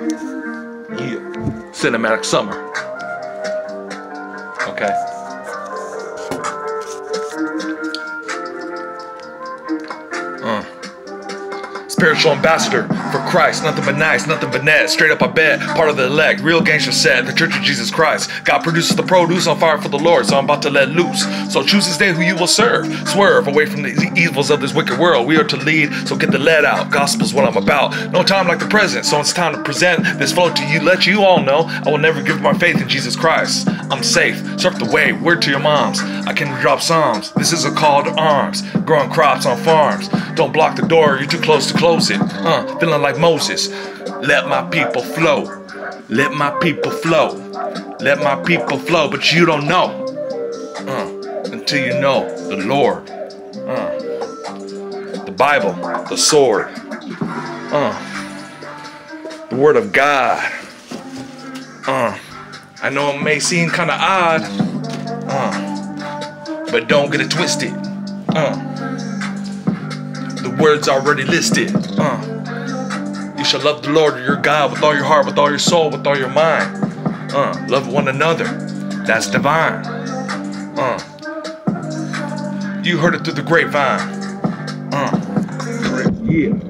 Yeah. Cinematic summer. Okay. Spiritual ambassador for Christ, nothing but nice, nothing but net. Straight up, I bet. Part of the elect, real gangster set, the Church of Jesus Christ. God produces the produce on fire for the Lord, so I'm about to let loose. So choose this day who you will serve. Swerve away from the evils of this wicked world. We are to lead, so get the lead out. Gospel's what I'm about. No time like the present, so it's time to present this flow to you. Let you all know I will never give up my faith in Jesus Christ. I'm safe. Surf the wave. Word to your moms. I can drop psalms. This is a call to arms. Growing crops on farms. Don't block the door. You're too close to close it. Uh, feeling like Moses. Let my people flow. Let my people flow. Let my people flow. But you don't know. Uh, until you know the Lord. Uh, the Bible. The sword. Uh, the Word of God. Uh, I know it may seem kind of odd, uh, but don't get it twisted. Uh, the word's already listed. Uh, you shall love the Lord your God with all your heart, with all your soul, with all your mind. Uh, love one another. That's divine. Uh, you heard it through the grapevine. Uh, yeah.